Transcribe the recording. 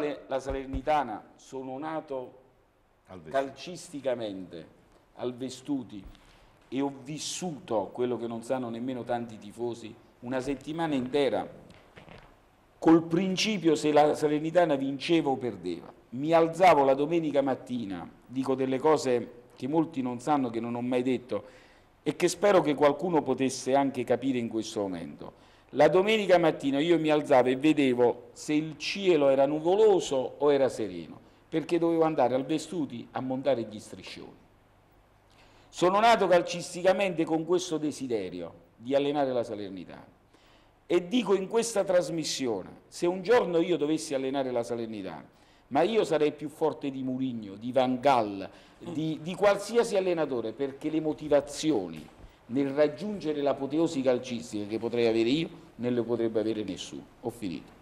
la, la Salernitana sono nato al calcisticamente al Vestuti e ho vissuto quello che non sanno nemmeno tanti tifosi, una settimana intera col principio se la Salernitana vinceva o perdeva. Mi alzavo la domenica mattina, dico delle cose che molti non sanno, che non ho mai detto e che spero che qualcuno potesse anche capire in questo momento. La domenica mattina io mi alzavo e vedevo se il cielo era nuvoloso o era sereno, perché dovevo andare al Vestuti a montare gli striscioni. Sono nato calcisticamente con questo desiderio di allenare la Salernitana e dico in questa trasmissione, se un giorno io dovessi allenare la Salernitana, ma io sarei più forte di Murigno, di Van Gaal, di, di qualsiasi allenatore, perché le motivazioni nel raggiungere l'apoteosi calcistica che potrei avere io, non le potrebbe avere nessuno. Ho finito.